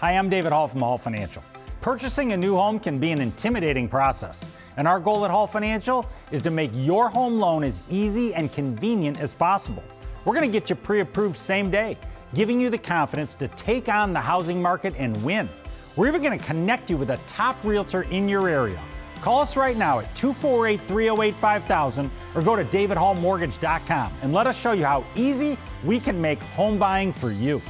Hi, I'm David Hall from Hall Financial. Purchasing a new home can be an intimidating process, and our goal at Hall Financial is to make your home loan as easy and convenient as possible. We're going to get you pre approved same day, giving you the confidence to take on the housing market and win. We're even going to connect you with a top realtor in your area. Call us right now at 248 308 5000 or go to davidhallmortgage.com and let us show you how easy we can make home buying for you.